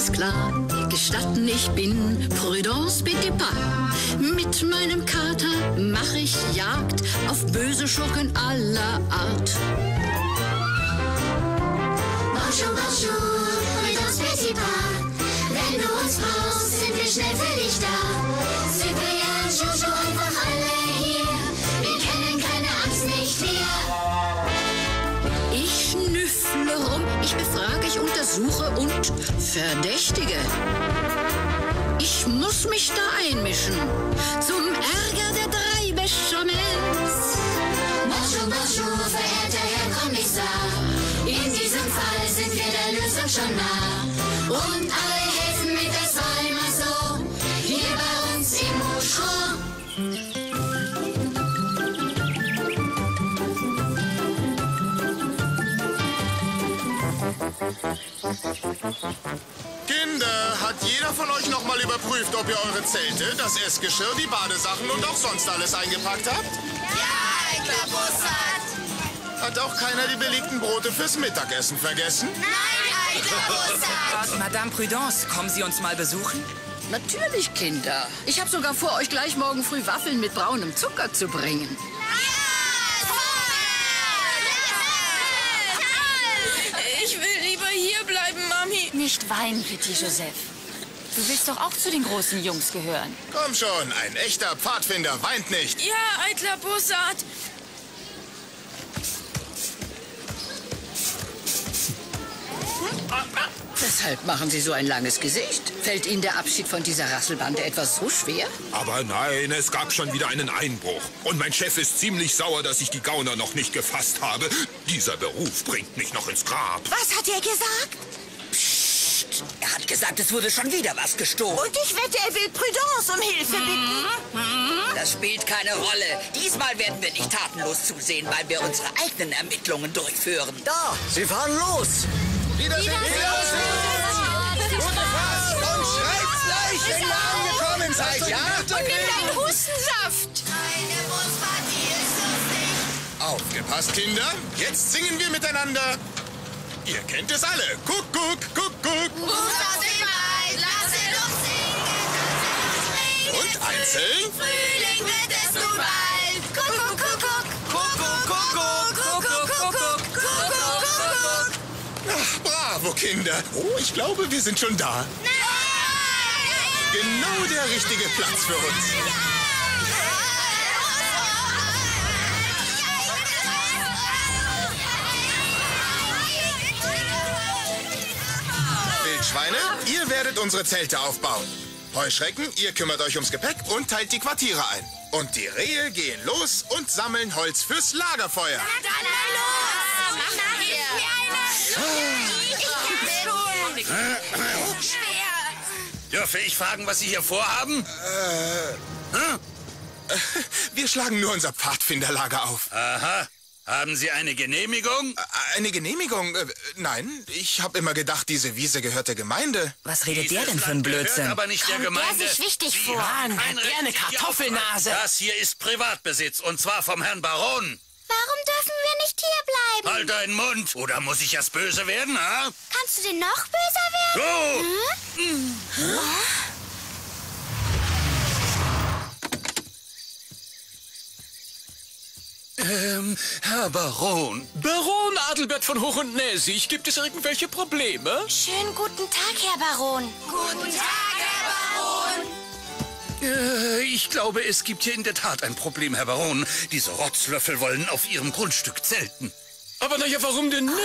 alles klar. Gestatten, ich bin Prudence pas. Mit meinem Kater mach ich Jagd auf böse Schurken aller Art. Bonjour, bonjour, Prudence petit pas. Wenn du uns brauchst, sind wir schnell für dich da. Cyprien, Jojo, einfach alle hier. Wir kennen keine Angst, nicht wir. Ich schnüffle rum, ich befrage, ich untersuche und verdächtige. Muss mich da einmischen, zum Ärger der drei Bechamels. Bonjour, bonjour, verehrter Herr Kommissar. In diesem Fall sind wir der Lösung schon nah. Und alle hat jeder von euch noch mal überprüft, ob ihr eure Zelte, das Essgeschirr, die Badesachen und auch sonst alles eingepackt habt? Ja, Eitler Bussard. Hat auch keiner die belegten Brote fürs Mittagessen vergessen? Nein, Eitler Bussard. Madame Prudence, kommen Sie uns mal besuchen? Natürlich, Kinder. Ich habe sogar vor, euch gleich morgen früh Waffeln mit braunem Zucker zu bringen. Ich will lieber hier bleiben, Mami. Nicht weinen, Petit Joseph. Du willst doch auch zu den großen Jungs gehören. Komm schon, ein echter Pfadfinder weint nicht. Ja, eitler Bussard. Weshalb machen Sie so ein langes Gesicht? Fällt Ihnen der Abschied von dieser Rasselbande etwas so schwer? Aber nein, es gab schon wieder einen Einbruch. Und mein Chef ist ziemlich sauer, dass ich die Gauner noch nicht gefasst habe. Dieser Beruf bringt mich noch ins Grab. Was hat er gesagt? Er hat gesagt, es wurde schon wieder was gestohlen. Und ich wette, er will Prudence um Hilfe bitten. Das spielt keine Rolle. Diesmal werden wir nicht tatenlos zusehen, weil wir unsere eigenen Ermittlungen durchführen. Da, sie fahren los. Wiedersehen. Gute Fahrt und schreibt's gleich, wenn ihr angekommen seid, ja? Dein Hustensaft. Eine Busparty ist lustig. Aufgepasst, Kinder. Jetzt singen wir miteinander. Ihr kennt es alle. Kuckuck, Kuckuck. Ruf aus dem Wald, lasset uns singen. Und einzeln. Frühling wird es nun bald. Kuckuck, Kuckuck. Kuckuck, Kuckuck. Kuckuck, Kuckuck. Kuckuck, Kuckuck. Ach, bravo, Kinder. Oh, ich glaube, wir sind schon da. Genau der richtige Platz für uns. Wildschweine, ihr werdet unsere Zelte aufbauen. Heuschrecken, ihr kümmert euch ums Gepäck und teilt die Quartiere ein. Und die Rehe gehen los und sammeln Holz fürs Lagerfeuer. Dann los. Mach nachher. Ich kann schon. Dürfe ich fragen, was Sie hier vorhaben? Wir schlagen nur unser Pfadfinderlager auf. Aha. Haben Sie eine Genehmigung? Eine Genehmigung? Äh, Nein, ich habe immer gedacht, diese Wiese gehört der Gemeinde. Was redet der Dieses denn für ein Blödsinn? aber nicht der Kommt der Gemeinde. sich wichtig Sie vor? haben Mann, hat der eine Kartoffelnase? Das hier ist Privatbesitz und zwar vom Herrn Baron. Warum dürfen wir nicht hier bleiben? Halt deinen Mund. Oder muss ich erst böse werden, ha? Kannst du denn noch böser werden? So. Ähm, Herr Baron. Baron Adelbert von Hoch und Näsig, gibt es irgendwelche Probleme? Schönen guten Tag, Herr Baron. Guten Tag, Herr Baron. Äh, ich glaube, es gibt hier in der Tat ein Problem, Herr Baron. Diese Rotzlöffel wollen auf Ihrem Grundstück zelten. Aber naja, warum denn nicht?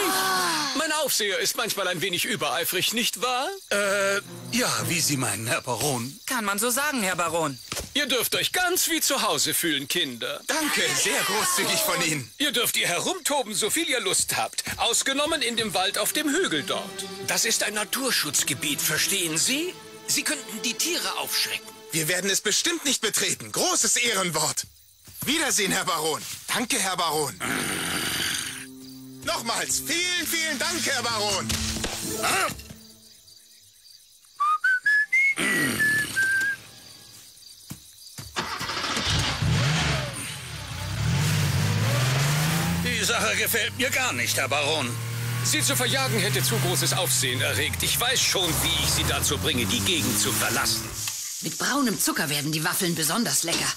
Mein Aufseher ist manchmal ein wenig übereifrig, nicht wahr? Äh, ja, wie Sie meinen, Herr Baron. Kann man so sagen, Herr Baron. Ihr dürft euch ganz wie zu Hause fühlen, Kinder. Danke, sehr großzügig von Ihnen. Ihr dürft ihr herumtoben, so viel ihr Lust habt. Ausgenommen in dem Wald auf dem Hügel dort. Das ist ein Naturschutzgebiet, verstehen Sie? Sie könnten die Tiere aufschrecken. Wir werden es bestimmt nicht betreten. Großes Ehrenwort. Wiedersehen, Herr Baron. Danke, Herr Baron. Nochmals, vielen, vielen Dank, Herr Baron. Ah. Die Sache gefällt mir gar nicht, Herr Baron. Sie zu verjagen hätte zu großes Aufsehen erregt. Ich weiß schon, wie ich Sie dazu bringe, die Gegend zu verlassen. Mit braunem Zucker werden die Waffeln besonders lecker.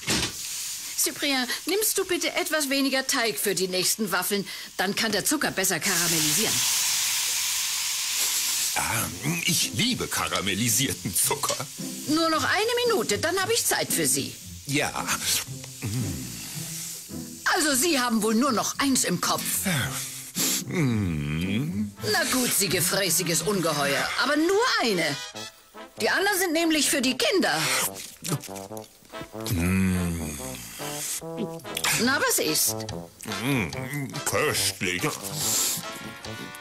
Cyprien, nimmst du bitte etwas weniger Teig für die nächsten Waffeln? Dann kann der Zucker besser karamellisieren. Ah, ich liebe karamellisierten Zucker. Nur noch eine Minute, dann habe ich Zeit für Sie. Ja. Also Sie haben wohl nur noch eins im Kopf. Hm. Na gut, Sie gefräßiges Ungeheuer, aber nur eine. Die anderen sind nämlich für die Kinder. Hm. Na, was ist? Mm, köstlich.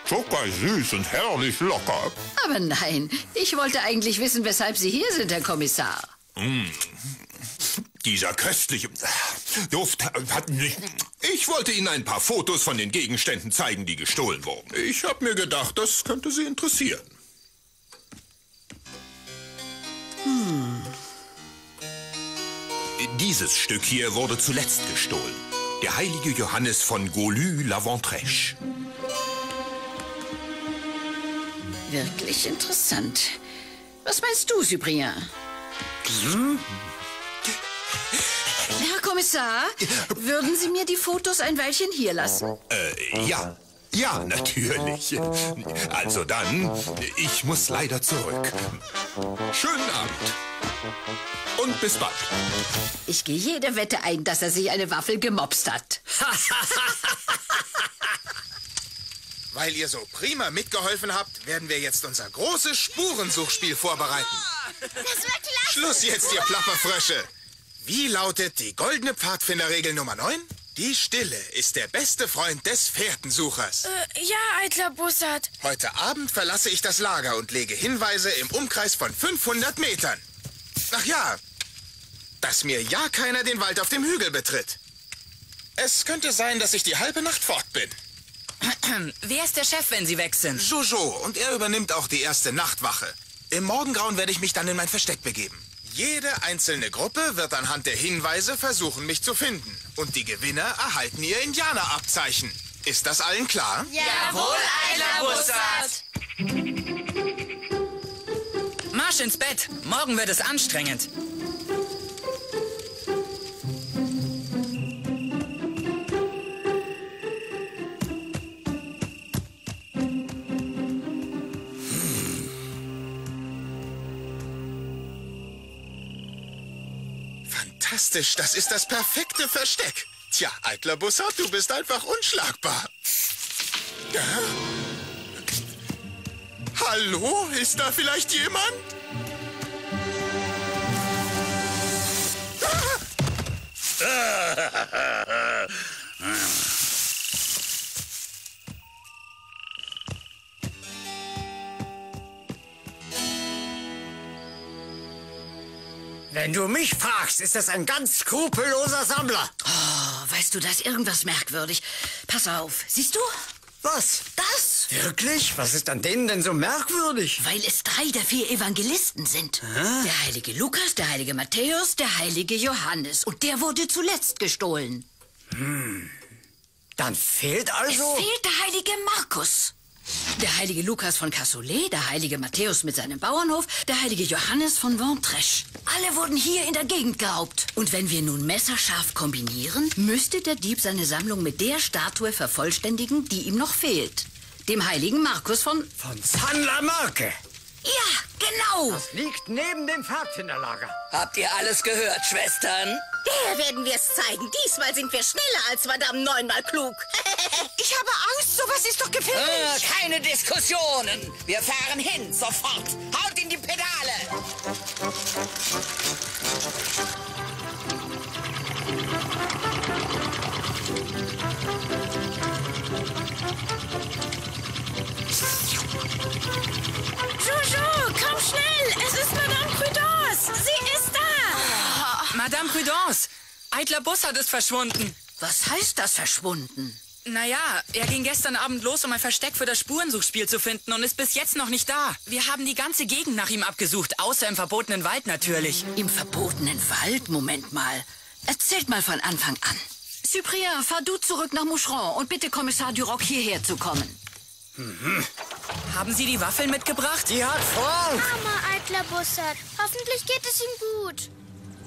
Zucker süß und herrlich locker. Aber nein, ich wollte eigentlich wissen, weshalb Sie hier sind, Herr Kommissar. Mm. Dieser köstliche Duft hat nicht. Ich wollte Ihnen ein paar Fotos von den Gegenständen zeigen, die gestohlen wurden. Ich habe mir gedacht, das könnte Sie interessieren. Hm. Dieses Stück hier wurde zuletzt gestohlen. Der heilige Johannes von Golü-la-Ventrèche. Wirklich interessant. Was meinst du, Cyprien? Hm? Herr Kommissar, würden Sie mir die Fotos ein Weilchen hier lassen? Äh, ja. Ja, natürlich. Also dann, ich muss leider zurück. Schönen Abend. Und bis bald. Ich gehe jede Wette ein, dass er sich eine Waffel gemopst hat. Weil ihr so prima mitgeholfen habt, werden wir jetzt unser großes Spurensuchspiel vorbereiten. Das war klasse. Schluss jetzt, ihr Plapperfrösche. Wie lautet die goldene Pfadfinderregel Nummer 9? Die Stille ist der beste Freund des Fährtensuchers. Äh, ja, eitler Bussard. Heute Abend verlasse ich das Lager und lege Hinweise im Umkreis von 500 Metern. Ach ja, dass mir ja keiner den Wald auf dem Hügel betritt. Es könnte sein, dass ich die halbe Nacht fort bin. Wer ist der Chef, wenn Sie weg sind? Jojo, und er übernimmt auch die erste Nachtwache. Im Morgengrauen werde ich mich dann in mein Versteck begeben. Jede einzelne Gruppe wird anhand der Hinweise versuchen, mich zu finden. Und die Gewinner erhalten ihr Indianerabzeichen. Ist das allen klar? Jawohl, eitler Bussard. Marsch ins Bett. Morgen wird es anstrengend. Fantastisch, das ist das perfekte Versteck. Tja, eitler Bussard, du bist einfach unschlagbar. Hallo, ist da vielleicht jemand? Wenn du mich fragst, ist das ein ganz skrupelloser Sammler. Oh, weißt du, da ist irgendwas merkwürdig. Pass auf, siehst du? Was? Das? Wirklich? Was ist an denen denn so merkwürdig? Weil es drei der vier Evangelisten sind. Der heilige Lukas, der heilige Matthäus, der heilige Johannes. Und der wurde zuletzt gestohlen. Hm. Dann fehlt also... Es fehlt der heilige Markus. Der heilige Lukas von Cassoulet, der heilige Matthäus mit seinem Bauernhof, der heilige Johannes von Ventrèche. Alle wurden hier in der Gegend geraubt. Und wenn wir nun messerscharf kombinieren, müsste der Dieb seine Sammlung mit der Statue vervollständigen, die ihm noch fehlt. Dem heiligen Markus von... Von San Lamarque. Ja, genau? Das liegt neben dem Pfadfinderlager. Habt ihr alles gehört, Schwestern? Der werden wir es zeigen. Diesmal sind wir schneller als Madame neunmal klug. Ich habe Angst, sowas ist doch gefährlich. Ah, keine Diskussionen. Wir fahren hin, sofort. Haut in die Pedale. Jojo, komm schnell! Es ist Madame Prudence! Sie ist da! Madame Prudence, Eitler Bussard ist verschwunden. Was heißt das verschwunden? Naja, er ging gestern Abend los, um ein Versteck für das Spurensuchspiel zu finden und ist bis jetzt noch nicht da. Wir haben die ganze Gegend nach ihm abgesucht, außer im verbotenen Wald natürlich. Im verbotenen Wald? Moment mal. Erzählt mal von Anfang an. Cyprien, fahr du zurück nach Moucheron und bitte Kommissar Duroc hierher zu kommen. Haben Sie die Waffeln mitgebracht? Die hat Frank. Armer eitler Bussard. Hoffentlich geht es ihm gut.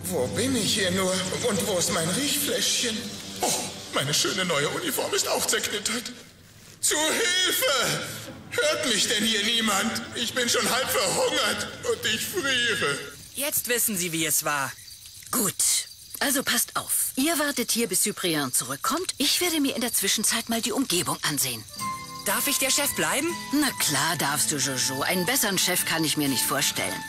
Wo bin ich hier nur? Und wo ist mein Riechfläschchen? Oh, meine schöne neue Uniform ist auch zerknittert. Zu Hilfe! Hört mich denn hier niemand? Ich bin schon halb verhungert und ich friere. Jetzt wissen Sie, wie es war. Gut. Also passt auf. Ihr wartet hier, bis Cyprien zurückkommt. Ich werde mir in der Zwischenzeit mal die Umgebung ansehen. Darf ich der Chef bleiben? Na klar darfst du, Jojo. Einen besseren Chef kann ich mir nicht vorstellen.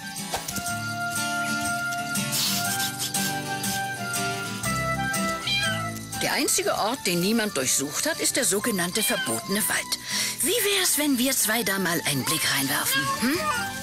Der einzige Ort, den niemand durchsucht hat, ist der sogenannte verbotene Wald. Wie wär's, wenn wir zwei da mal einen Blick reinwerfen? Hm?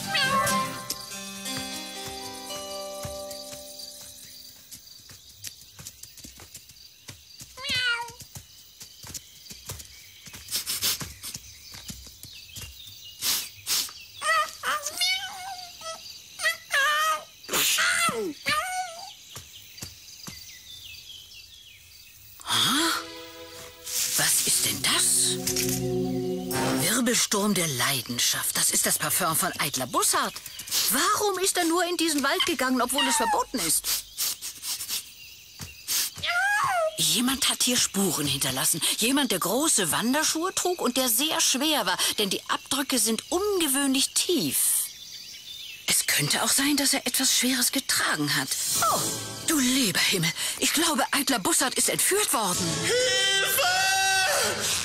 Der Leidenschaft. Das ist das Parfum von Eitler Bussard. Warum ist er nur in diesen Wald gegangen, obwohl es verboten ist? Jemand hat hier Spuren hinterlassen. Jemand, der große Wanderschuhe trug und der sehr schwer war, denn die Abdrücke sind ungewöhnlich tief. Es könnte auch sein, dass er etwas Schweres getragen hat. Oh, du lieber Himmel. Ich glaube, Eitler Bussard ist entführt worden. Hilfe!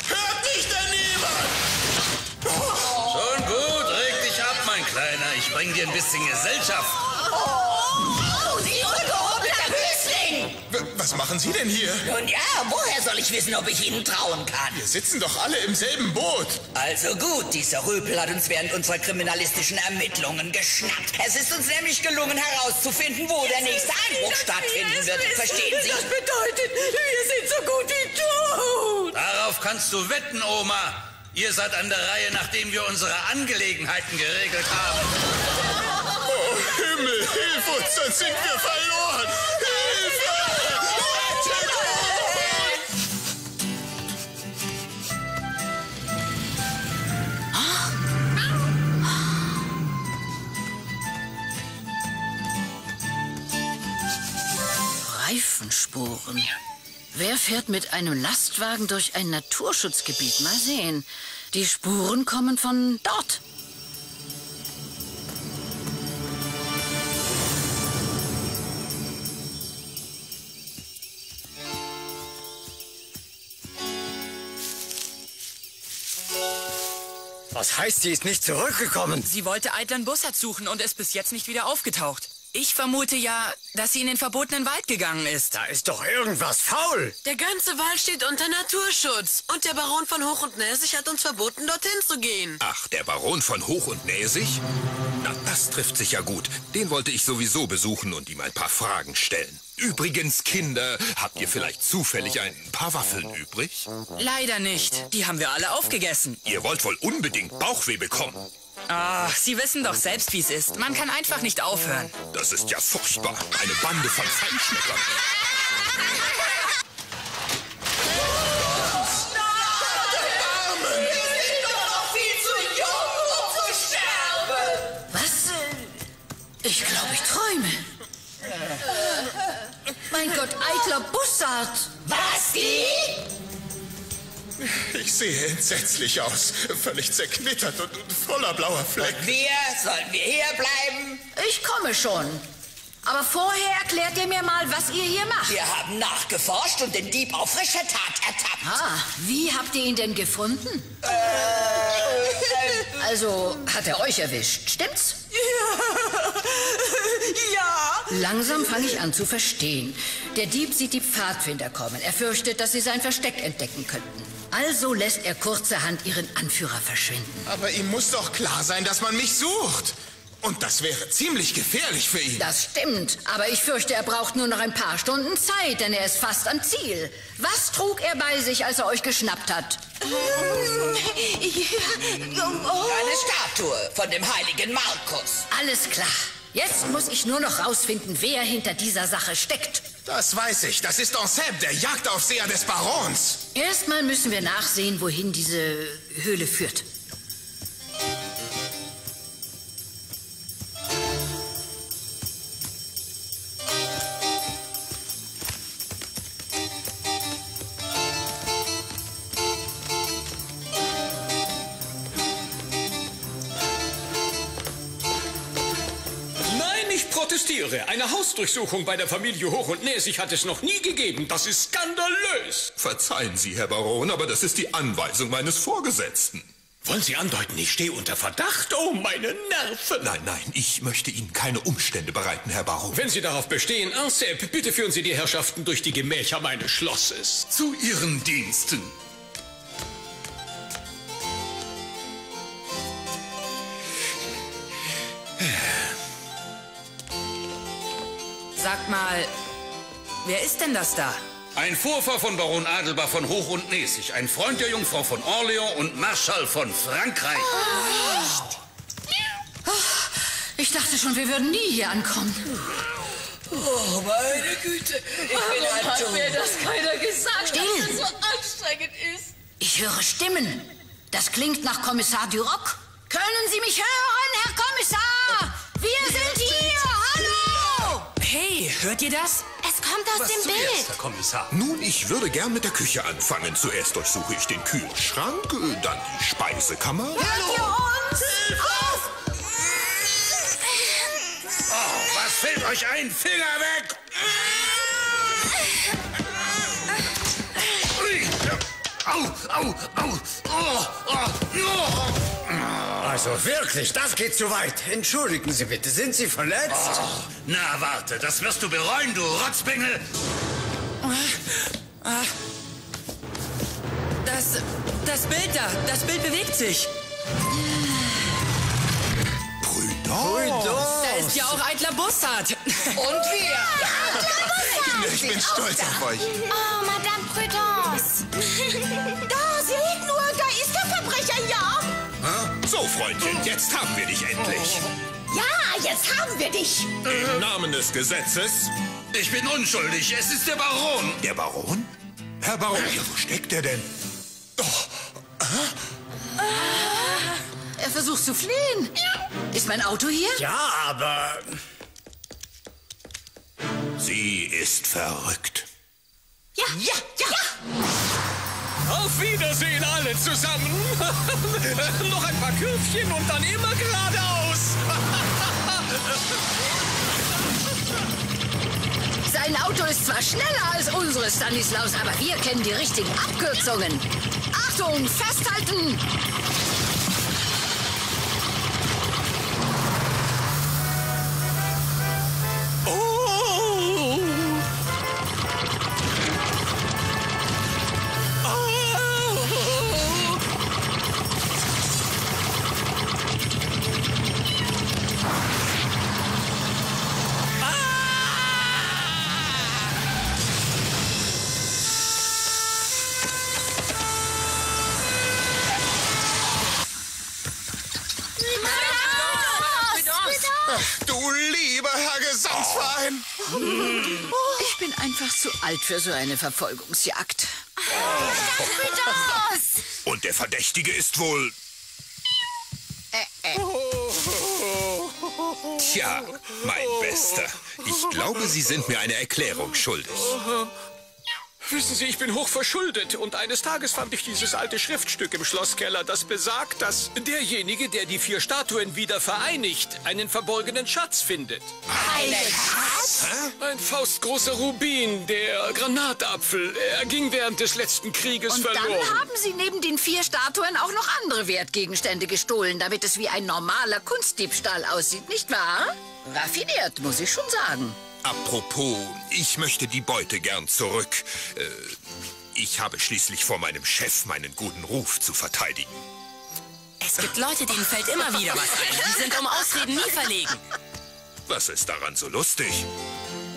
Bring dir ein bisschen Gesellschaft. Oh, Sie ungehobener Wüstling! W- Was machen Sie denn hier? Nun ja, woher soll ich wissen, ob ich Ihnen trauen kann? Wir sitzen doch alle im selben Boot. Also gut, dieser Röpel hat uns während unserer kriminalistischen Ermittlungen geschnappt. Es ist uns nämlich gelungen herauszufinden, wo der nächste Einbruch stattfinden wird. Verstehen Sie? Das bedeutet, wir sind so gut wie tot. Darauf kannst du wetten, Oma. Ihr seid an der Reihe, nachdem wir unsere Angelegenheiten geregelt haben. Oh Himmel, hilf uns, sonst sind wir verloren. Hilfe! Rettet uns! Reifenspuren. Wer fährt mit einem Lastwagen durch ein Naturschutzgebiet? Mal sehen. Die Spuren kommen von dort. Was heißt, sie ist nicht zurückgekommen? Sie wollte Eitlern Bussard suchen und ist bis jetzt nicht wieder aufgetaucht. Ich vermute ja, dass sie in den verbotenen Wald gegangen ist. Da ist doch irgendwas faul. Der ganze Wald steht unter Naturschutz. Und der Baron von Hoch und Näsig hat uns verboten, dorthin zu gehen. Ach, der Baron von Hoch und Näsig? Na, das trifft sich ja gut. Den wollte ich sowieso besuchen und ihm ein paar Fragen stellen. Übrigens, Kinder, habt ihr vielleicht zufällig ein paar Waffeln übrig? Leider nicht. Die haben wir alle aufgegessen. Ihr wollt wohl unbedingt Bauchweh bekommen. Ach, Sie wissen doch selbst, wie es ist. Man kann einfach nicht aufhören. Das ist ja furchtbar. Eine Bande von Feinschmeckern. Was? Ich glaube, ich träume. Mein Gott, eitler Bussard! Was, die? Ich sehe entsetzlich aus. Völlig zerknittert und, und voller blauer Flecken. Wir, sollen wir hier bleiben? Ich komme schon. Aber vorher erklärt ihr mir mal, was ihr hier macht. Wir haben nachgeforscht und den Dieb auf frischer Tat ertappt. Ah, wie habt ihr ihn denn gefunden? Äh, Also, hat er euch erwischt, stimmt's? Ja. Langsam fange ich an zu verstehen. Der Dieb sieht die Pfadfinder kommen. Er fürchtet, dass sie sein Versteck entdecken könnten. Also lässt er kurzerhand ihren Anführer verschwinden. Aber ihm muss doch klar sein, dass man mich sucht. Und das wäre ziemlich gefährlich für ihn. Das stimmt, aber ich fürchte, er braucht nur noch ein paar Stunden Zeit, denn er ist fast am Ziel. Was trug er bei sich, als er euch geschnappt hat? Eine Statue von dem heiligen Markus. Alles klar. Jetzt muss ich nur noch rausfinden, wer hinter dieser Sache steckt. Das weiß ich. Das ist Anseb, der Jagdaufseher des Barons. Erstmal müssen wir nachsehen, wohin diese Höhle führt. Hausdurchsuchung bei der Familie Hoch und Näsig hat es noch nie gegeben. Das ist skandalös. Verzeihen Sie, Herr Baron, aber das ist die Anweisung meines Vorgesetzten. Wollen Sie andeuten, ich stehe unter Verdacht? Oh, meine Nerven. Nein, nein, ich möchte Ihnen keine Umstände bereiten, Herr Baron. Wenn Sie darauf bestehen, Ansep, bitte führen Sie die Herrschaften durch die Gemächer meines Schlosses. Zu Ihren Diensten. Sag mal, wer ist denn das da? Ein Vorfahr von Baron Adelbar von Hoch und Näsig, ein Freund der Jungfrau von Orleans und Marschall von Frankreich. Ich dachte schon, wir würden nie hier ankommen. Oh, meine Güte. Ich bin Warum hat ein mir das keiner gesagt, Still. dass es so anstrengend ist? Ich höre Stimmen. Das klingt nach Kommissar Duroc. Können Sie mich hören, Herr Kommissar? Wir sind hier. Hey, hört ihr das? Es kommt aus dem Bild. Herr Kommissar? Nun, ich würde gern mit der Küche anfangen. Zuerst durchsuche ich den Kühlschrank, dann die Speisekammer. Hört ihr uns? Auf! Oh, was fällt euch ein? Finger weg! Au, au, au. Oh, oh, oh. Also wirklich, das geht zu weit. Entschuldigen Sie bitte, sind Sie verletzt? Oh, na, warte, das wirst du bereuen, du Rotzbengel. Das, das Bild da, das Bild bewegt sich. Da ist ja auch Eitler Bussard. Und wir. Ich bin stolz auf euch. Oh, Madame Prudence. Da, seht nur, da ist der Verbrecher, ja. So, Freundchen, jetzt haben wir dich endlich. Ja, jetzt haben wir dich. Im Namen des Gesetzes. Ich bin unschuldig, es ist der Baron. Der Baron? Herr Baron, ja, wo steckt er denn? Er versucht zu fliehen. Ist mein Auto hier? Ja, aber... Sie ist verrückt. Ja, ja, ja. Auf Wiedersehen alle zusammen. Noch ein paar Kürfchen und dann immer geradeaus. Sein Auto ist zwar schneller als unsere Stanislaus, aber wir kennen die richtigen Abkürzungen. Achtung, festhalten! Einfach zu alt für so eine Verfolgungsjagd. Prudence. Und der Verdächtige ist wohl. Tja, mein Bester. Ich glaube, Sie sind mir eine Erklärung schuldig. Wissen Sie, ich bin hoch verschuldet und eines Tages fand ich dieses alte Schriftstück im Schlosskeller, das besagt, dass derjenige, der die vier Statuen wieder vereinigt, einen verborgenen Schatz findet. Einen Schatz? Ein faustgroßer Rubin, der Granatapfel. Er ging während des letzten Krieges Und verloren. dann haben Sie neben den vier Statuen auch noch andere Wertgegenstände gestohlen, damit es wie ein normaler Kunstdiebstahl aussieht, nicht wahr? Raffiniert, muss ich schon sagen. Apropos, ich möchte die Beute gern zurück. Äh, ich habe schließlich vor meinem Chef meinen guten Ruf zu verteidigen. Es gibt Leute, denen fällt immer wieder was ein. Die sind um Ausreden nie verlegen. Was ist daran so lustig?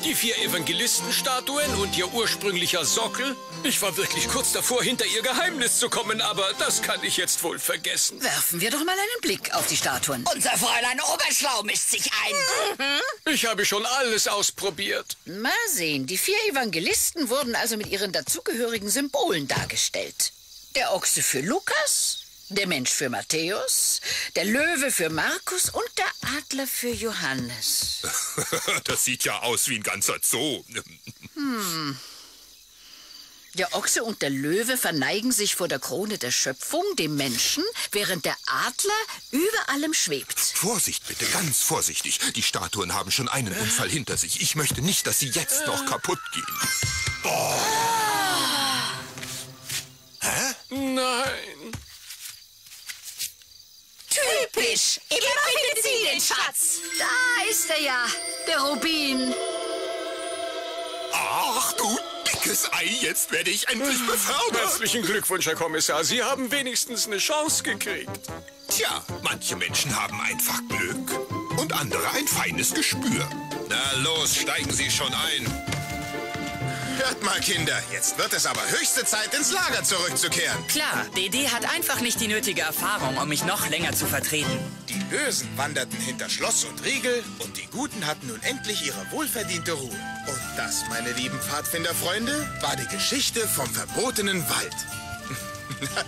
Die vier Evangelistenstatuen und ihr ursprünglicher Sockel. Ich war wirklich kurz davor, hinter ihr Geheimnis zu kommen, aber das kann ich jetzt wohl vergessen. Werfen wir doch mal einen Blick auf die Statuen. Unser Fräulein Oberschlau mischt sich ein. Ich habe schon alles ausprobiert. Mal sehen, die vier Evangelisten wurden also mit ihren dazugehörigen Symbolen dargestellt. Der Ochse für Lukas, der Mensch für Matthäus, der Löwe für Markus und der Adler für Johannes. das sieht ja aus wie ein ganzer Zoo. Hm. Der Ochse und der Löwe verneigen sich vor der Krone der Schöpfung, dem Menschen, während der Adler über allem schwebt. Vorsicht bitte, ganz vorsichtig. Die Statuen haben schon einen Unfall hinter sich. Ich möchte nicht, dass sie jetzt noch kaputt gehen. Oh. Typisch. Immer findet sie den Schatz. Da ist er ja, der Rubin. Ach du dickes Ei, jetzt werde ich endlich befördert. Herzlichen Glückwunsch, Herr Kommissar. Sie haben wenigstens eine Chance gekriegt. Tja, manche Menschen haben einfach Glück und andere ein feines Gespür. Na los, steigen Sie schon ein. Hört mal, Kinder, jetzt wird es aber höchste Zeit, ins Lager zurückzukehren. Klar, DD hat einfach nicht die nötige Erfahrung, um mich noch länger zu vertreten. Die Bösen wanderten hinter Schloss und Riegel und die Guten hatten nun endlich ihre wohlverdiente Ruhe. Und das, meine lieben Pfadfinderfreunde, war die Geschichte vom verbotenen Wald.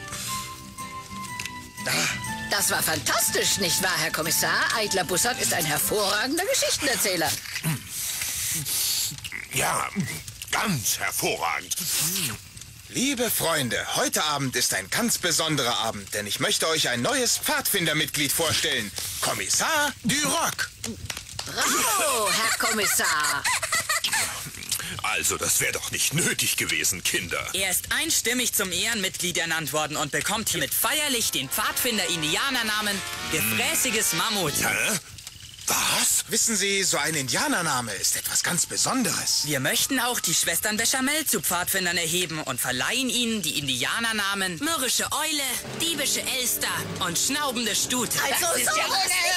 Das war fantastisch, nicht wahr, Herr Kommissar? Eitler Bussard ist ein hervorragender Geschichtenerzähler. Ja, ganz hervorragend. Liebe Freunde, heute Abend ist ein ganz besonderer Abend, denn ich möchte euch ein neues Pfadfindermitglied vorstellen. Kommissar Duroc. Bravo, Herr Kommissar. Also, das wäre doch nicht nötig gewesen, Kinder. Er ist einstimmig zum Ehrenmitglied ernannt worden und bekommt hiermit feierlich den Pfadfinder-Indianernamen Gefräßiges Mammut. Hä? Was? Wissen Sie, so ein Indianername ist etwas ganz Besonderes. Wir möchten auch die Schwestern Bechamel zu Pfadfindern erheben und verleihen ihnen die Indianernamen Mürrische Eule, Diebische Elster und Schnaubende Stute. Also Das ist ja. So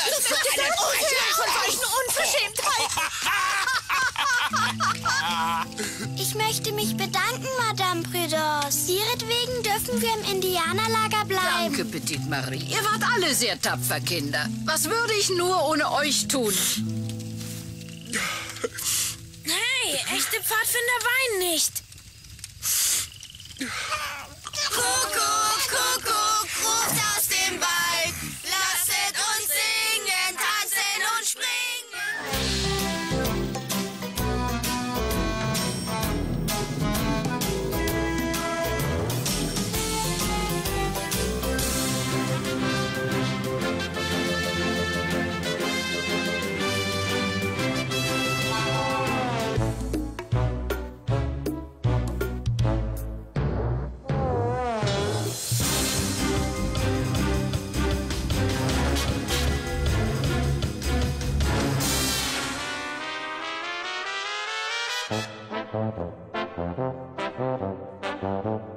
Das ist eine ein Unhören von solchen Unverschämtheiten. Ich möchte mich bedanken. Dürfen wir im Indianerlager bleiben. Danke, Petite Marie. Ihr wart alle sehr tapfer, Kinder. Was würde ich nur ohne euch tun? Hey, echte Pfadfinder weinen nicht. Kuckuck, Thank you.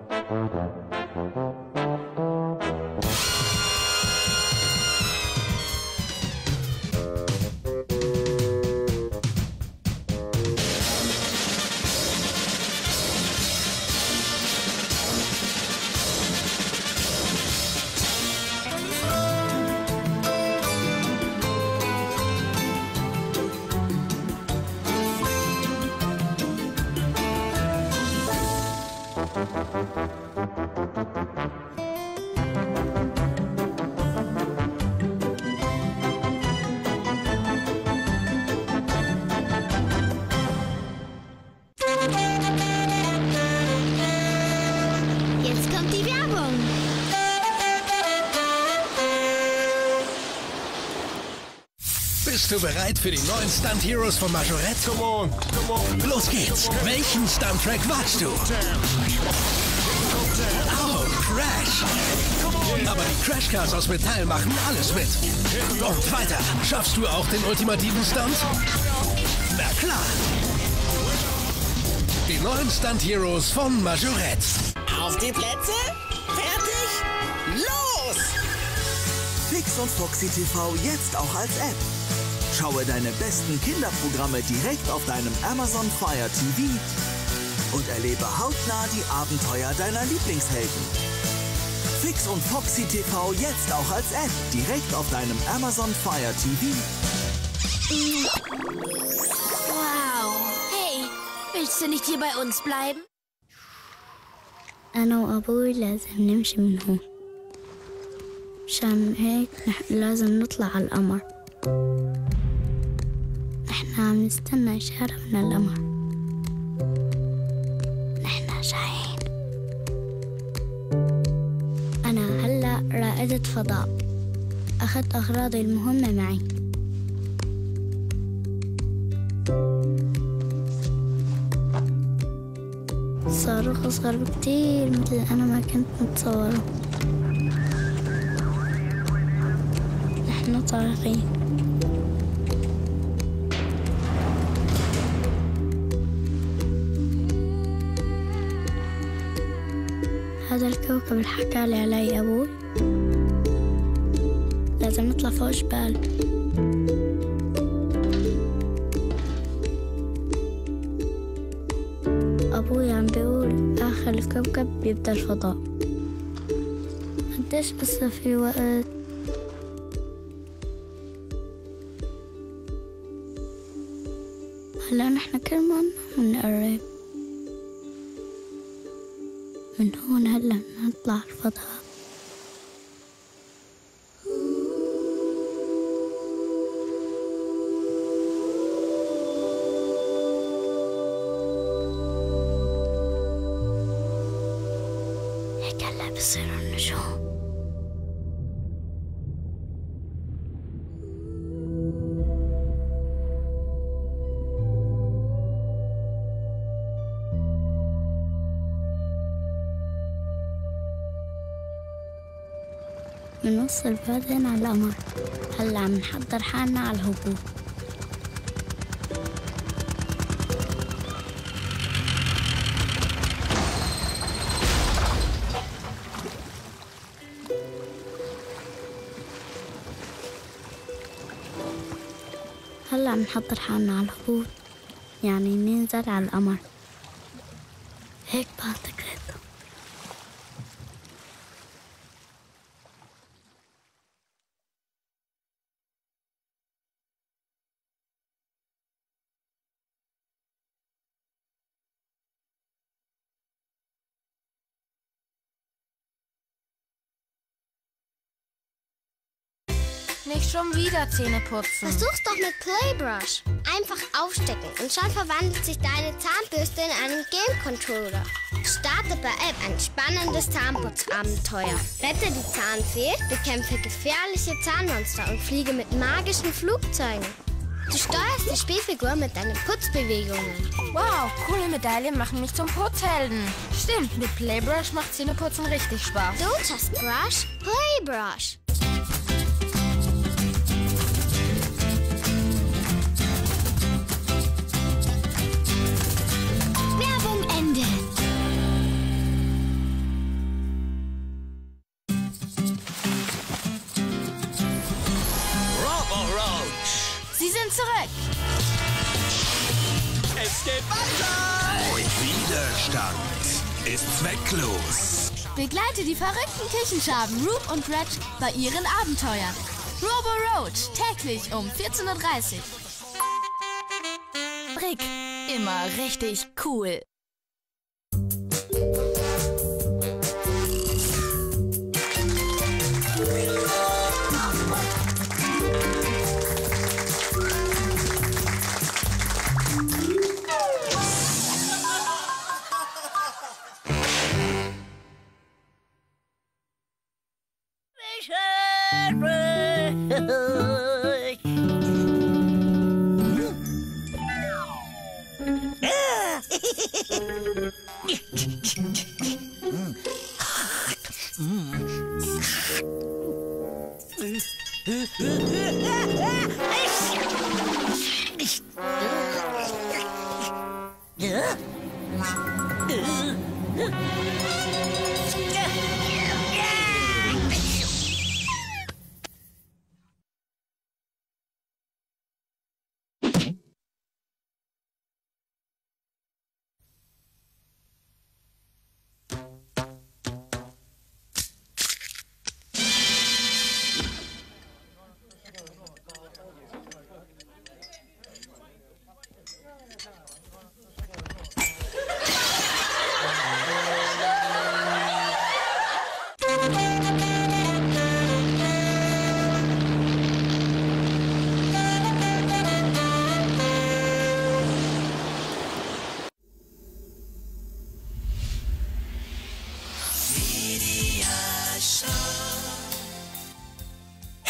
Bist du bereit für die neuen Stunt Heroes von Majorette? Come on, come on. Los geht's! Welchen Stunt-Track wagst du? Crashcars aus Metall machen alles mit. Und weiter. Schaffst du auch den ultimativen Stunt? Na klar. Die neuen Stunt Heroes von Majorette. Auf die Plätze, fertig, los! Fix und Foxy TV jetzt auch als App. Schaue deine besten Kinderprogramme direkt auf deinem Amazon Fire TV und erlebe hautnah die Abenteuer deiner Lieblingshelden. Fix und Foxy TV jetzt auch als App direkt auf deinem Amazon Fire TV. Wow. Hey, willst du nicht hier bei uns bleiben? أنا وأبوي لازم نمشي من هون عشان هيك نح- لازم نطلع على القمر نحن عم نستنى إشارة من القمر رائدة فضاء أخذت أغراضي المهمة معي. صاروخ أصغر بكتير مثل أنا ما كنت متصورة. نحن طائرين هذا الكوكب اللي حكالي علي أبوي لازم نطلع فوق جبال أبوي عم بيقول آخر الكوكب بيبدأ الفضاء. قديش لسه في وقت؟ هلا نحن كل ما منوصل بعدين على القمر هلا عم نحضر حالنا على الهبوط. هلا عم نحضر حالنا على الهبوط. يعني ننزل على القمر هيك بعتقد schon wieder Zähne putzen. Versuch's doch mit Playbrush. Einfach aufstecken und schon verwandelt sich deine Zahnbürste in einen Game Controller. Starte bei App ein spannendes Zahnputzabenteuer. Rette die Zahnfee, bekämpfe gefährliche Zahnmonster und fliege mit magischen Flugzeugen. Du steuerst die Spielfigur mit deinen Putzbewegungen. Wow, coole Medaillen machen mich zum Putzhelden. Stimmt, mit Playbrush macht Zähneputzen richtig Spaß. Don't just brush, Playbrush. Geht weiter. Widerstand ist zwecklos. Begleite die verrückten Küchenschaben Roop und Reg bei ihren Abenteuern. Robo Roach, täglich um 14.30 Uhr. Brick, immer richtig cool.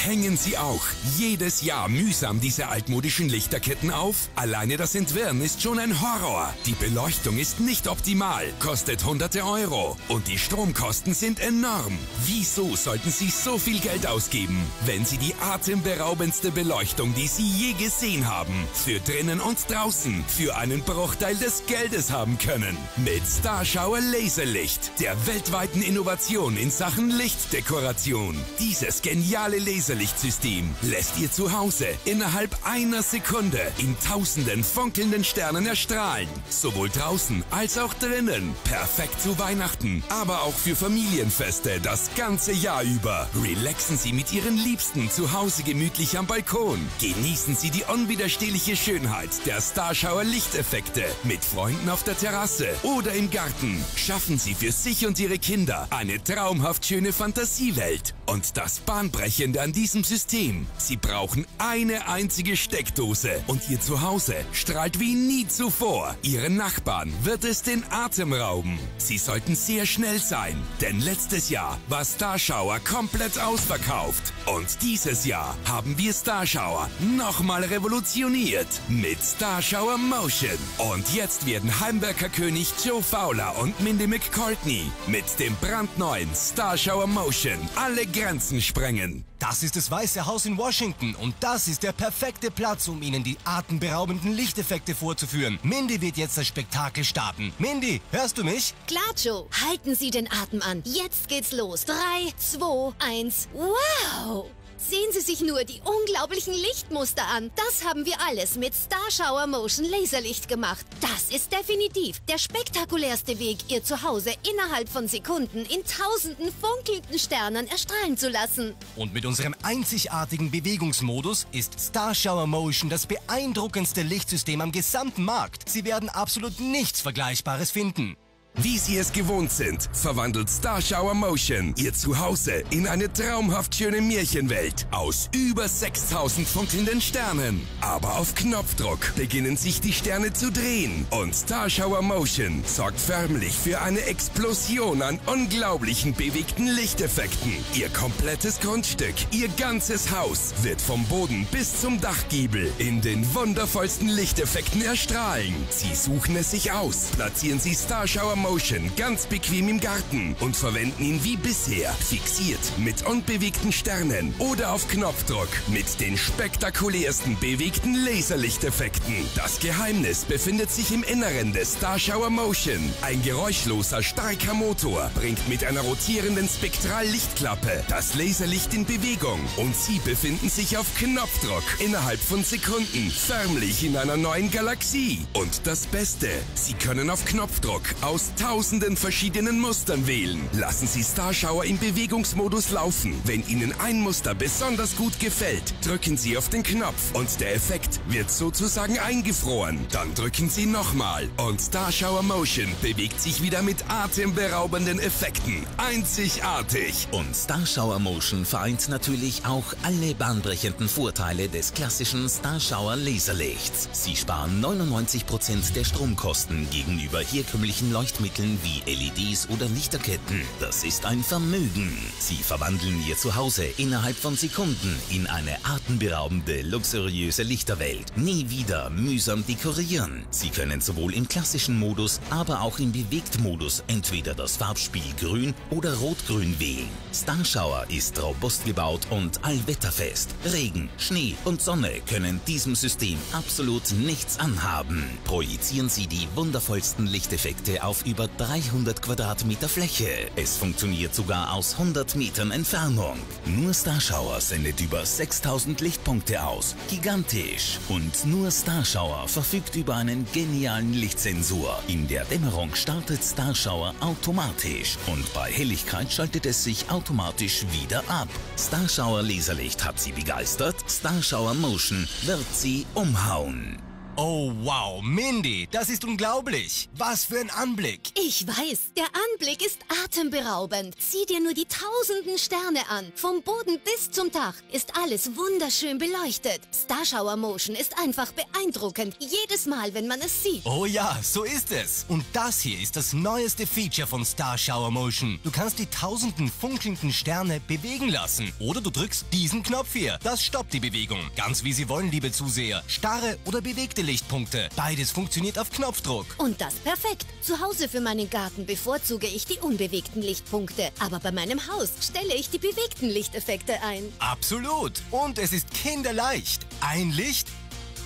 Hängen Sie auch jedes Jahr mühsam diese altmodischen Lichterketten auf? Alleine das Entwirren ist schon ein Horror. Die Beleuchtung ist nicht optimal, kostet hunderte Euro und die Stromkosten sind enorm. Wieso sollten Sie so viel Geld ausgeben, wenn Sie die atemberaubendste Beleuchtung, die Sie je gesehen haben, für drinnen und draußen für einen Bruchteil des Geldes haben können? Mit Starshower Laserlicht, der weltweiten Innovation in Sachen Lichtdekoration. Dieses geniale Laserlichtsystem lässt ihr zu Hause innerhalb einer Sekunde in tausenden funkelnden Sternen erstrahlen. Sowohl draußen als auch drinnen. Perfekt zu Weihnachten, aber auch für Familienfeste das ganze Jahr über. Relaxen Sie mit Ihren Liebsten zu Hause gemütlich am Balkon. Genießen Sie die unwiderstehliche Schönheit der Starshower Lichteffekte mit Freunden auf der Terrasse oder im Garten. Schaffen Sie für sich und Ihre Kinder eine traumhaft schöne Fantasiewelt. Und das Bahnbrechende an diesem System. Sie brauchen eine einzige Steckdose und Ihr Zuhause strahlt wie nie zuvor. Ihren Nachbarn wird es den Atem rauben. Sie sollten sehr schnell sein, denn letztes Jahr war Starshower komplett ausverkauft. Und dieses Jahr haben wir Starshower nochmal revolutioniert mit Starshower Motion. Und jetzt werden Heimwerkerkönig Joe Fowler und Mindy McCartney mit dem brandneuen Starshower Motion alle Grenzen sprengen. Das ist das Weiße Haus in Washington und das ist der perfekte Platz, um Ihnen die atemberaubenden Lichteffekte vorzuführen. Mindy wird jetzt das Spektakel starten. Mindy, hörst du mich? Klar, Joe. Halten Sie den Atem an. Jetzt geht's los. Drei, zwei, eins. Wow! Sehen Sie sich nur die unglaublichen Lichtmuster an. Das haben wir alles mit Starshower Motion Laserlicht gemacht. Das ist definitiv der spektakulärste Weg, Ihr Zuhause innerhalb von Sekunden in tausenden funkelnden Sternen erstrahlen zu lassen. Und mit unserem einzigartigen Bewegungsmodus ist Starshower Motion das beeindruckendste Lichtsystem am gesamten Markt. Sie werden absolut nichts Vergleichbares finden. Wie Sie es gewohnt sind, verwandelt Starshower Motion Ihr Zuhause in eine traumhaft schöne Märchenwelt aus über 6000 funkelnden Sternen. Aber auf Knopfdruck beginnen sich die Sterne zu drehen und Starshower Motion sorgt förmlich für eine Explosion an unglaublichen bewegten Lichteffekten. Ihr komplettes Grundstück, Ihr ganzes Haus wird vom Boden bis zum Dachgiebel in den wundervollsten Lichteffekten erstrahlen. Sie suchen es sich aus, platzieren Sie Starshower Motion ganz bequem im Garten und verwenden ihn wie bisher, fixiert mit unbewegten Sternen oder auf Knopfdruck mit den spektakulärsten bewegten Laserlichteffekten. Das Geheimnis befindet sich im Inneren des Starshower Motion. Ein geräuschloser, starker Motor bringt mit einer rotierenden Spektrallichtklappe das Laserlicht in Bewegung und Sie befinden sich auf Knopfdruck innerhalb von Sekunden förmlich in einer neuen Galaxie. Und das Beste, Sie können auf Knopfdruck aus tausenden verschiedenen Mustern wählen. Lassen Sie Starshower im Bewegungsmodus laufen. Wenn Ihnen ein Muster besonders gut gefällt, drücken Sie auf den Knopf und der Effekt wird sozusagen eingefroren. Dann drücken Sie nochmal und Starshower Motion bewegt sich wieder mit atemberaubenden Effekten. Einzigartig. Und Starshower Motion vereint natürlich auch alle bahnbrechenden Vorteile des klassischen Starshower Laserlichts. Sie sparen 99% der Stromkosten gegenüber herkömmlichen Leuchtmitteln Beleuchtungsmitteln wie LEDs oder Lichterketten. Das ist ein Vermögen. Sie verwandeln Ihr Zuhause innerhalb von Sekunden in eine atemberaubende, luxuriöse Lichterwelt. Nie wieder mühsam dekorieren. Sie können sowohl im klassischen Modus, aber auch im Bewegtmodus entweder das Farbspiel Grün oder Rot-Grün wählen. Starshower ist robust gebaut und allwetterfest. Regen, Schnee und Sonne können diesem System absolut nichts anhaben. Projizieren Sie die wundervollsten Lichteffekte auf über 300 Quadratmeter Fläche. Es funktioniert sogar aus 100 Metern Entfernung. Nur Starshower sendet über 6000 Lichtpunkte aus. Gigantisch. Und nur Starshower verfügt über einen genialen Lichtsensor. In der Dämmerung startet Starshower automatisch und bei Helligkeit schaltet es sich automatisch wieder ab. Starshower Laserlicht hat Sie begeistert? Starshower Motion wird Sie umhauen. Oh wow, Mindy, das ist unglaublich. Was für ein Anblick. Ich weiß, der Anblick ist atemberaubend. Sieh dir nur die tausenden Sterne an. Vom Boden bis zum Dach ist alles wunderschön beleuchtet. Starshower Motion ist einfach beeindruckend. Jedes Mal, wenn man es sieht. Oh ja, so ist es. Und das hier ist das neueste Feature von Star Shower Motion. Du kannst die tausenden funkelnden Sterne bewegen lassen. Oder du drückst diesen Knopf hier. Das stoppt die Bewegung. Ganz wie Sie wollen, liebe Zuseher. Starre oder bewegte Lichtpunkte. Beides funktioniert auf Knopfdruck. Und das perfekt. Zu Hause für meinen Garten bevorzuge ich die unbewegten Lichtpunkte. Aber bei meinem Haus stelle ich die bewegten Lichteffekte ein. Absolut. Und es ist kinderleicht. Ein Licht,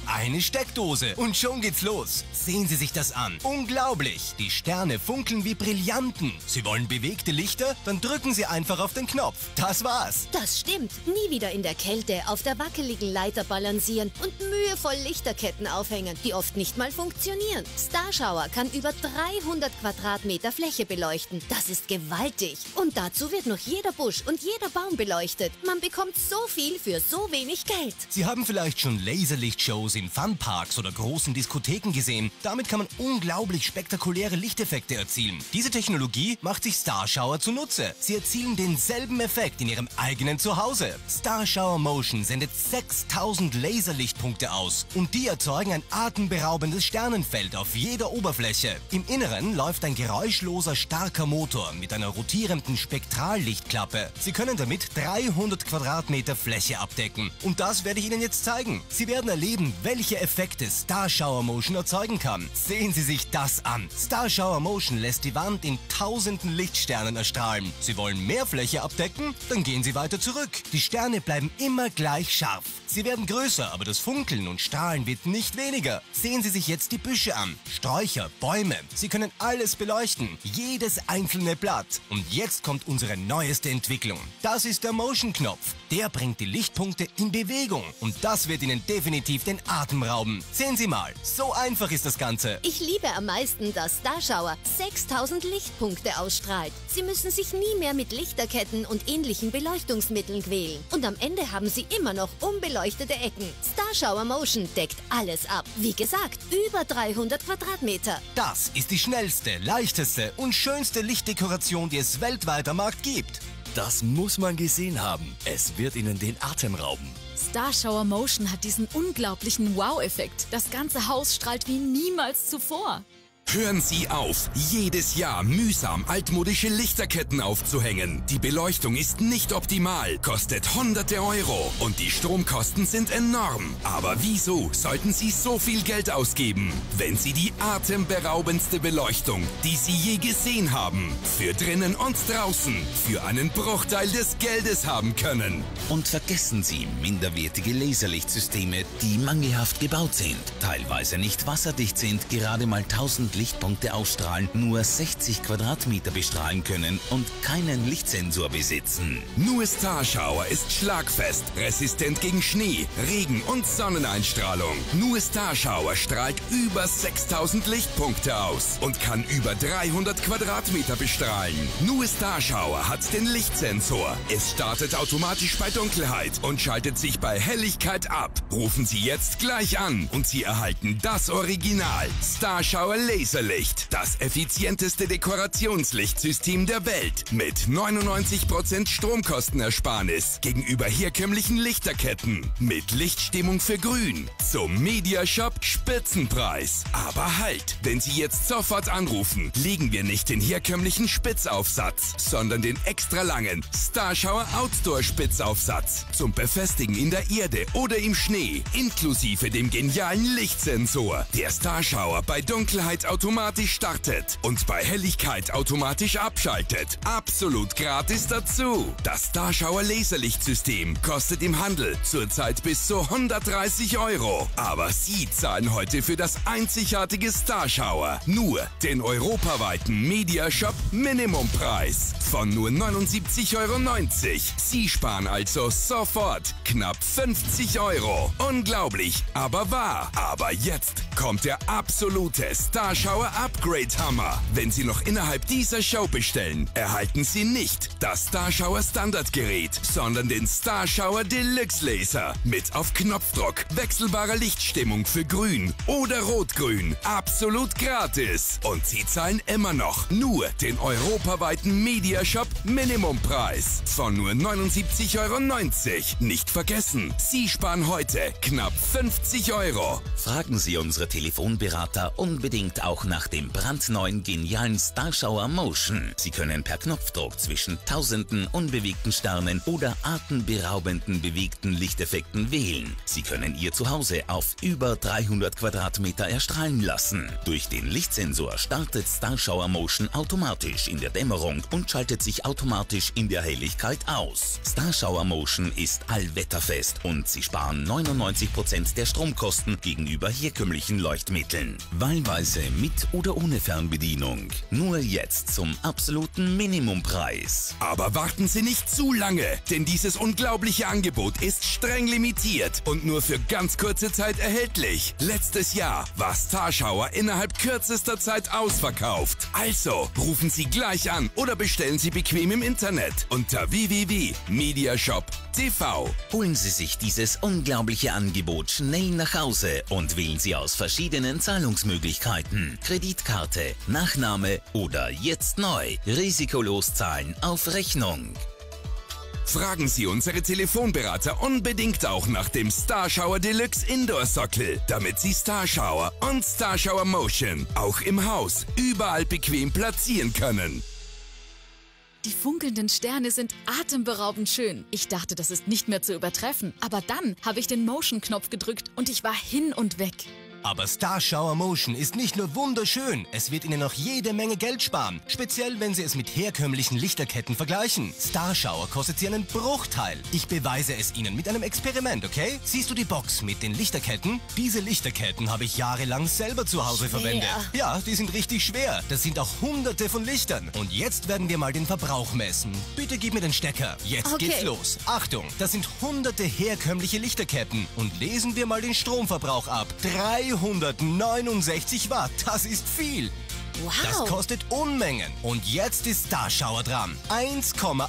eine Steckdose und schon geht's los. Sehen Sie sich das an. Unglaublich. Die Sterne funkeln wie Brillanten. Sie wollen bewegte Lichter? Dann drücken Sie einfach auf den Knopf. Das war's. Das stimmt. Nie wieder in der Kälte auf der wackeligen Leiter balancieren und mühevoll Lichterketten aufhängen, die oft nicht mal funktionieren. Starshower kann über 300 Quadratmeter Fläche beleuchten. Das ist gewaltig. Und dazu wird noch jeder Busch und jeder Baum beleuchtet. Man bekommt so viel für so wenig Geld. Sie haben vielleicht schon Laserlichtshows in Funparks oder großen Diskotheken gesehen. Damit kann man unglaublich spektakuläre Lichteffekte erzielen. Diese Technologie macht sich Starshower zunutze. Sie erzielen denselben Effekt in ihrem eigenen Zuhause. Starshower Motion sendet 6000 Laserlichtpunkte aus und die erzeugen ein atemberaubendes Sternenfeld auf jeder Oberfläche. Im Inneren läuft ein geräuschloser starker Motor mit einer rotierenden Spektrallichtklappe. Sie können damit 300 Quadratmeter Fläche abdecken. Und das werde ich Ihnen jetzt zeigen. Sie werden erleben, welche Effekte Starshower Motion erzeugen kann. Sehen Sie sich das an. Starshower Motion lässt die Wand in tausenden Lichtsternen erstrahlen. Sie wollen mehr Fläche abdecken? Dann gehen Sie weiter zurück. Die Sterne bleiben immer gleich scharf. Sie werden größer, aber das Funkeln und Strahlen wird nicht weniger. Sehen Sie sich jetzt die Büsche an. Sträucher, Bäume. Sie können alles beleuchten. Jedes einzelne Blatt. Und jetzt kommt unsere neueste Entwicklung. Das ist der Motion-Knopf. Der bringt die Lichtpunkte in Bewegung. Und das wird Ihnen definitiv den Atem rauben. Sehen Sie mal, so einfach ist das Ganze. Ich liebe am meisten, dass Starshower 6000 Lichtpunkte ausstrahlt. Sie müssen sich nie mehr mit Lichterketten und ähnlichen Beleuchtungsmitteln quälen. Und am Ende haben Sie immer noch unbeleuchtete Ecken. Starshower Motion deckt alles ab. Wie gesagt, über 300 Quadratmeter. Das ist die schnellste, leichteste und schönste Lichtdekoration, die es weltweit am Markt gibt. Das muss man gesehen haben. Es wird Ihnen den Atem rauben. Starshower Motion hat diesen unglaublichen Wow-Effekt. Das ganze Haus strahlt wie niemals zuvor. Hören Sie auf, jedes Jahr mühsam altmodische Lichterketten aufzuhängen. Die Beleuchtung ist nicht optimal, kostet hunderte Euro und die Stromkosten sind enorm. Aber wieso sollten Sie so viel Geld ausgeben, wenn Sie die atemberaubendste Beleuchtung, die Sie je gesehen haben, für drinnen und draußen, für einen Bruchteil des Geldes haben können? Und vergessen Sie minderwertige Laserlichtsysteme, die mangelhaft gebaut sind, teilweise nicht wasserdicht sind, gerade mal 1000 Lichtpunkte ausstrahlen, nur 60 Quadratmeter bestrahlen können und keinen Lichtsensor besitzen. Nur Starshower ist schlagfest, resistent gegen Schnee, Regen und Sonneneinstrahlung. Nur Starshower strahlt über 6000 Lichtpunkte aus und kann über 300 Quadratmeter bestrahlen. Nur Starshower hat den Lichtsensor. Es startet automatisch bei Dunkelheit und schaltet sich bei Helligkeit ab. Rufen Sie jetzt gleich an und Sie erhalten das Original Starshower Laser Laserlicht. Das effizienteste Dekorationslichtsystem der Welt. Mit 99% Stromkostenersparnis gegenüber herkömmlichen Lichterketten. Mit Lichtstimmung für Grün. Zum Mediashop Spitzenpreis. Aber halt, wenn Sie jetzt sofort anrufen, legen wir nicht den herkömmlichen Spitzaufsatz, sondern den extra langen Starshower Outdoor Spitzaufsatz. Zum Befestigen in der Erde oder im Schnee. Inklusive dem genialen Lichtsensor. Der Starshower bei Dunkelheit automatisch startet und bei Helligkeit automatisch abschaltet. Absolut gratis dazu. Das Starshower Laserlichtsystem kostet im Handel zurzeit bis zu 130 Euro. Aber Sie zahlen heute für das einzigartige Starshower nur den europaweiten Mediashop Minimumpreis von nur 79,90 Euro. Sie sparen also sofort knapp 50 Euro. Unglaublich, aber wahr. Aber jetzt kommt der absolute Starshower Upgrade Hammer. Wenn Sie noch innerhalb dieser Show bestellen, erhalten Sie nicht das Starshower Standardgerät, sondern den Starshower Deluxe Laser mit auf Knopfdruck wechselbarer Lichtstimmung für Grün oder Rot-Grün. Absolut gratis. Und Sie zahlen immer noch nur den europaweiten Mediashop Minimumpreis von nur 79,90 Euro. Nicht vergessen, Sie sparen heute knapp 50 Euro. Fragen Sie unsere Telefonberater unbedingt auch nach dem brandneuen genialen Starshower Motion. Sie können per Knopfdruck zwischen tausenden unbewegten Sternen oder atemberaubenden bewegten Lichteffekten wählen. Sie können Ihr Zuhause auf über 300 Quadratmeter erstrahlen lassen. Durch den Lichtsensor startet Starshower Motion automatisch in der Dämmerung und schaltet sich automatisch in der Helligkeit aus. Starshower Motion ist allwetterfest und Sie sparen 99% der Stromkosten gegenüber herkömmlichen Leuchtmitteln. Wahlweise mit oder ohne Fernbedienung. Nur jetzt zum absoluten Minimumpreis. Aber warten Sie nicht zu lange, denn dieses unglaubliche Angebot ist streng limitiert und nur für ganz kurze Zeit erhältlich. Letztes Jahr war Starschauer innerhalb kürzester Zeit ausverkauft. Also rufen Sie gleich an oder bestellen Sie bequem im Internet unter www.mediashop.tv. Holen Sie sich dieses unglaubliche Angebot schnell nach Hause und wählen Sie aus verschiedenen Zahlungsmöglichkeiten. Kreditkarte, Nachname oder jetzt neu. Risikolos zahlen auf Rechnung. Fragen Sie unsere Telefonberater unbedingt auch nach dem Starshower Deluxe Indoor Sockel, damit Sie Starshower und Starshower Motion auch im Haus überall bequem platzieren können. Die funkelnden Sterne sind atemberaubend schön. Ich dachte, das ist nicht mehr zu übertreffen. Aber dann habe ich den Motion-Knopf gedrückt und ich war hin und weg. Aber Starshower Motion ist nicht nur wunderschön, es wird Ihnen noch jede Menge Geld sparen. Speziell, wenn Sie es mit herkömmlichen Lichterketten vergleichen. Starshower kostet Sie einen Bruchteil. Ich beweise es Ihnen mit einem Experiment, okay? Siehst du die Box mit den Lichterketten? Diese Lichterketten habe ich jahrelang selber zu Hause Schwer. verwendet. Ja, die sind richtig schwer. Das sind auch hunderte von Lichtern. Und jetzt werden wir mal den Verbrauch messen. Bitte gib mir den Stecker. Jetzt Okay. geht's los. Achtung, das sind hunderte herkömmliche Lichterketten. Und lesen wir mal den Stromverbrauch ab. 369 Watt, das ist viel. Wow. Das kostet Unmengen. Und jetzt ist Starshower dran. 1,8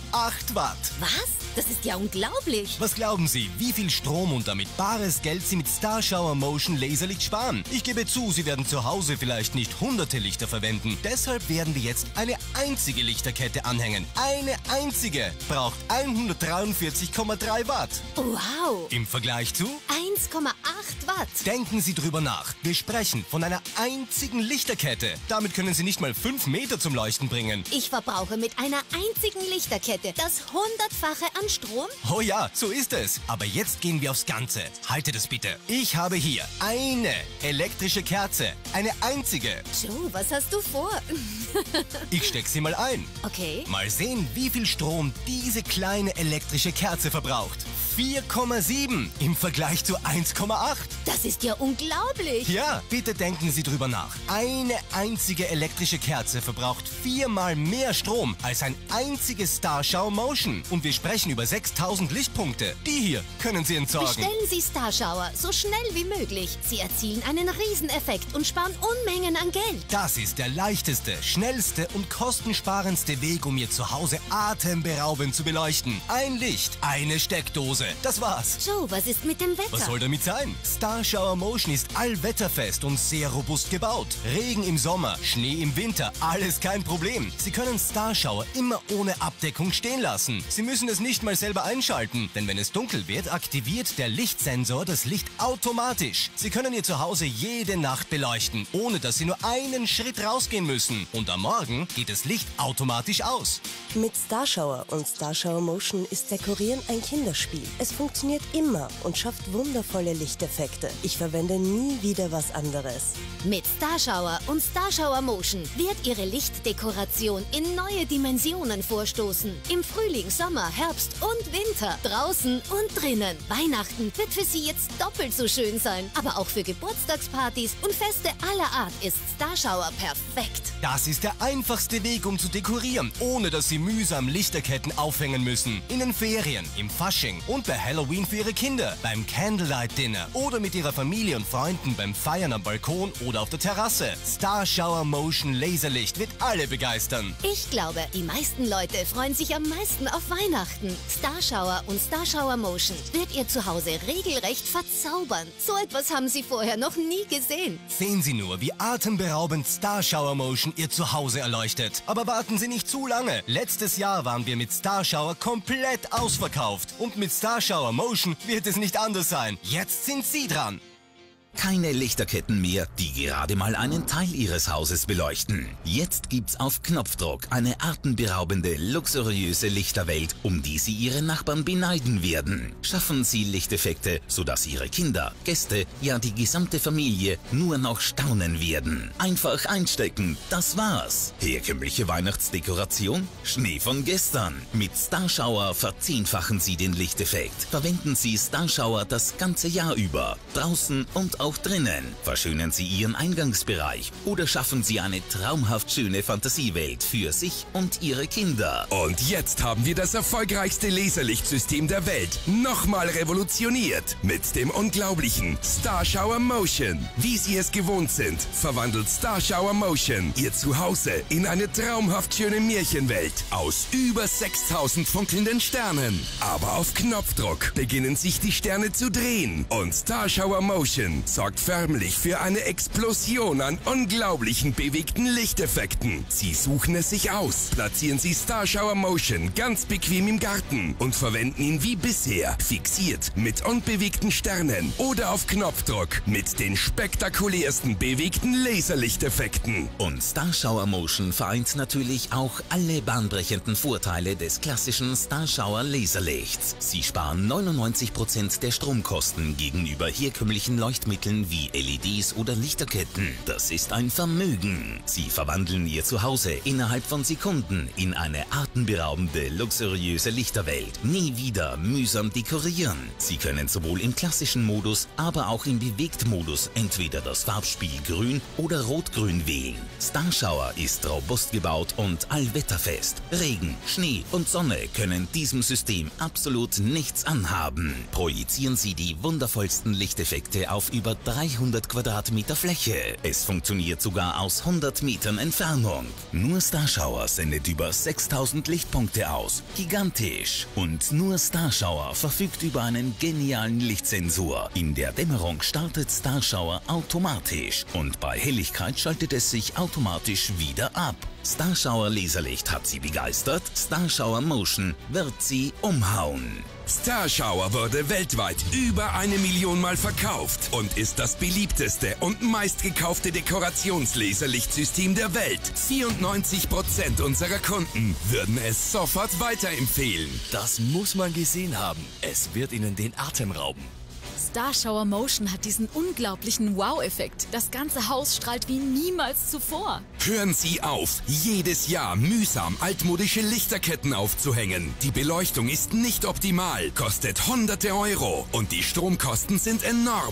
Watt. Was? Das ist ja unglaublich. Was glauben Sie, wie viel Strom und damit bares Geld Sie mit Starshower Motion Laserlicht sparen? Ich gebe zu, Sie werden zu Hause vielleicht nicht hunderte Lichter verwenden. Deshalb werden wir jetzt eine einzige Lichterkette anhängen. Eine einzige braucht 143,3 Watt. Wow. Im Vergleich zu 1,8 Watt. Denken Sie drüber nach. Wir sprechen von einer einzigen Lichterkette. Damit können Sie nicht mal 5 Meter zum Leuchten bringen. Ich verbrauche mit einer einzigen Lichterkette das hundertfache an Strom? Oh ja, so ist es. Aber jetzt gehen wir aufs Ganze. Haltet es bitte. Ich habe hier eine elektrische Kerze. Eine einzige. Joe, was hast du vor? Ich steck sie mal ein. Okay. Mal sehen, wie viel Strom diese kleine elektrische Kerze verbraucht. 4,7 im Vergleich zu 1,8. Das ist ja unglaublich. Ja, bitte denken Sie drüber nach. Eine einzige elektrische Kerze verbraucht viermal mehr Strom als ein einziges Starshow Motion. Und wir sprechen über 6000 Lichtpunkte. Die hier können Sie entsorgen. Bestellen Sie Starshower so schnell wie möglich. Sie erzielen einen Rieseneffekt und sparen Unmengen an Geld. Das ist der leichteste, schnellste und kostensparendste Weg, um Ihr Zuhause atemberaubend zu beleuchten. Ein Licht, eine Steckdose. Das war's. Joe, was ist mit dem Wetter? Was soll damit sein? Star Shower Motion ist allwetterfest und sehr robust gebaut. Regen im Sommer, Schnee im Winter, alles kein Problem. Sie können Star Shower immer ohne Abdeckung stehen lassen. Sie müssen es nicht mal selber einschalten, denn wenn es dunkel wird, aktiviert der Lichtsensor das Licht automatisch. Sie können Ihr Zuhause jede Nacht beleuchten, ohne dass Sie nur einen Schritt rausgehen müssen. Und am Morgen geht das Licht automatisch aus. Mit Starshower und Starshower Motion ist Dekorieren ein Kinderspiel. Es funktioniert immer und schafft wundervolle Lichteffekte. Ich verwende nie wieder was anderes. Mit Starshower und Starshower Motion wird Ihre Lichtdekoration in neue Dimensionen vorstoßen. Im Frühling, Sommer, Herbst und Winter. Draußen und drinnen. Weihnachten wird für Sie jetzt doppelt so schön sein. Aber auch für Geburtstagspartys und Feste aller Art ist Starshower perfekt. Das ist der einfachste Weg, um zu dekorieren, ohne dass Sie mühsam Lichterketten aufhängen müssen. In den Ferien, im Fasching und bei Halloween für Ihre Kinder, beim Candlelight Dinner oder mit Ihrer Familie und Freunden beim Feiern am Balkon oder auf der Terrasse. Star Shower Motion Laserlicht wird alle begeistern. Ich glaube, die meisten Leute freuen sich am meisten auf Weihnachten. Starshower und Starshower Motion wird Ihr Zuhause regelrecht verzaubern. So etwas haben Sie vorher noch nie gesehen. Sehen Sie nur, wie atemberaubend Star Shower Motion Ihr Zuhause erleuchtet. Aber warten Sie nicht zu lange. Letztes Jahr waren wir mit Star Shower komplett ausverkauft. Und mit Star Shower Motion wird es nicht anders sein. Jetzt sind Sie dran. Keine Lichterketten mehr, die gerade mal einen Teil Ihres Hauses beleuchten. Jetzt gibt's auf Knopfdruck eine atemberaubende, luxuriöse Lichterwelt, um die Sie Ihre Nachbarn beneiden werden. Schaffen Sie Lichteffekte, sodass Ihre Kinder, Gäste, ja die gesamte Familie nur noch staunen werden. Einfach einstecken, das war's. Herkömmliche Weihnachtsdekoration? Schnee von gestern. Mit Starshower verzehnfachen Sie den Lichteffekt. Verwenden Sie Starshower das ganze Jahr über. Draußen und auch drinnen. Verschönern Sie Ihren Eingangsbereich oder schaffen Sie eine traumhaft schöne Fantasiewelt für sich und Ihre Kinder. Und jetzt haben wir das erfolgreichste Laserlichtsystem der Welt nochmal revolutioniert. Mit dem unglaublichen Star Shower Motion. Wie Sie es gewohnt sind, verwandelt Star Shower Motion Ihr Zuhause in eine traumhaft schöne Märchenwelt aus über 6000 funkelnden Sternen. Aber auf Knopfdruck beginnen sich die Sterne zu drehen und Star Shower Motion sorgt förmlich für eine Explosion an unglaublichen bewegten Lichteffekten. Sie suchen es sich aus, platzieren Sie Star Shower Motion ganz bequem im Garten und verwenden ihn wie bisher, fixiert mit unbewegten Sternen oder auf Knopfdruck mit den spektakulärsten bewegten Laserlichteffekten. Und Star Shower Motion vereint natürlich auch alle bahnbrechenden Vorteile des klassischen Star Shower Laserlichts. Sie sparen 99% der Stromkosten gegenüber herkömmlichen Leuchtmitteln wie LEDs oder Lichterketten. Das ist ein Vermögen. Sie verwandeln Ihr Zuhause innerhalb von Sekunden in eine atemberaubende, luxuriöse Lichterwelt. Nie wieder mühsam dekorieren. Sie können sowohl im klassischen Modus, aber auch im Bewegt-Modus entweder das Farbspiel Grün oder Rot-Grün wählen. Starshower ist robust gebaut und allwetterfest. Regen, Schnee und Sonne können diesem System absolut nichts anhaben. Projizieren Sie die wundervollsten Lichteffekte auf über 300 Quadratmeter Fläche. Es funktioniert sogar aus 100 Metern Entfernung. Nur Starshower sendet über 6000 Lichtpunkte aus. Gigantisch. Und nur Starshower verfügt über einen genialen Lichtsensor. In der Dämmerung startet Starshower automatisch und bei Helligkeit schaltet es sich automatisch wieder ab. Starshower Laserlicht hat Sie begeistert, Starshower Motion wird Sie umhauen. Starshower wurde weltweit über eine Million Mal verkauft und ist das beliebteste und meistgekaufte Dekorationslaserlichtsystem der Welt. 94% unserer Kunden würden es sofort weiterempfehlen. Das muss man gesehen haben. Es wird Ihnen den Atem rauben. Starshower Motion hat diesen unglaublichen Wow-Effekt. Das ganze Haus strahlt wie niemals zuvor. Hören Sie auf, jedes Jahr mühsam altmodische Lichterketten aufzuhängen. Die Beleuchtung ist nicht optimal, kostet hunderte Euro und die Stromkosten sind enorm.